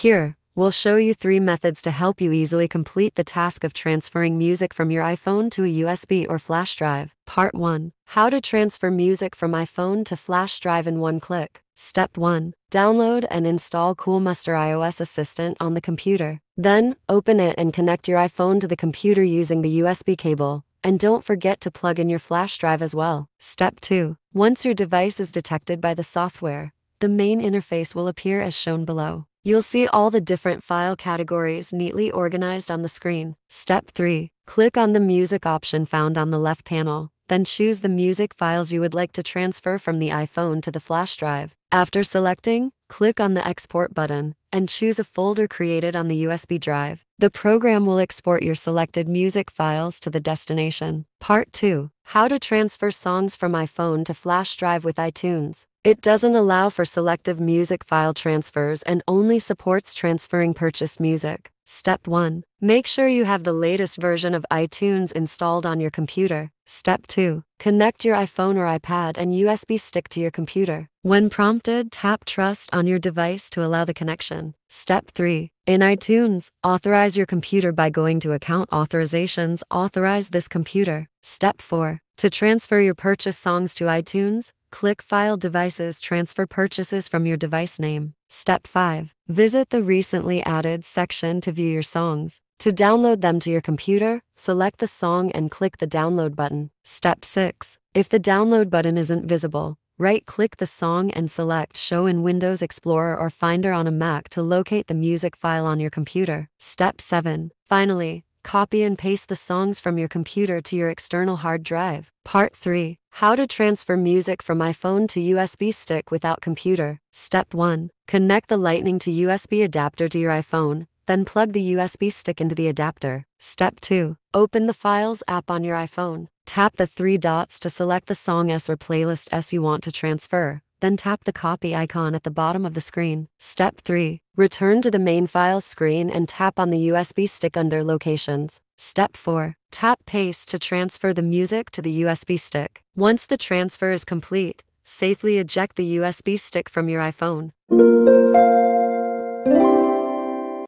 Here, we'll show you three methods to help you easily complete the task of transferring music from your iPhone to a USB or flash drive. Part 1 How to transfer music from iPhone to flash drive in one click. Step 1 Download and install Coolmuster iOS Assistant on the computer. Then, open it and connect your iPhone to the computer using the USB cable. And don't forget to plug in your flash drive as well. Step 2 Once your device is detected by the software, the main interface will appear as shown below. You'll see all the different file categories neatly organized on the screen. Step 3. Click on the music option found on the left panel, then choose the music files you would like to transfer from the iPhone to the flash drive. After selecting, click on the export button and choose a folder created on the USB drive. The program will export your selected music files to the destination. Part 2. How to transfer songs from iPhone to flash drive with iTunes. It doesn't allow for selective music file transfers and only supports transferring purchased music. Step 1. Make sure you have the latest version of iTunes installed on your computer. Step 2. Connect your iPhone or iPad and USB stick to your computer. When prompted, tap Trust on your device to allow the connection. Step 3. In iTunes, authorize your computer by going to Account Authorizations, authorize this computer. Step 4. To transfer your purchased songs to iTunes, Click File Devices Transfer Purchases from your device name. Step 5. Visit the recently added section to view your songs. To download them to your computer, select the song and click the download button. Step 6. If the download button isn't visible, right-click the song and select Show in Windows Explorer or Finder on a Mac to locate the music file on your computer. Step 7. Finally, Copy and paste the songs from your computer to your external hard drive. Part 3. How to transfer music from iPhone to USB stick without computer. Step 1. Connect the Lightning to USB adapter to your iPhone, then plug the USB stick into the adapter. Step 2. Open the Files app on your iPhone. Tap the three dots to select the song S or playlist S you want to transfer then tap the copy icon at the bottom of the screen. Step 3. Return to the main files screen and tap on the USB stick under Locations. Step 4. Tap Paste to transfer the music to the USB stick. Once the transfer is complete, safely eject the USB stick from your iPhone.